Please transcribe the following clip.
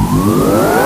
Whoa!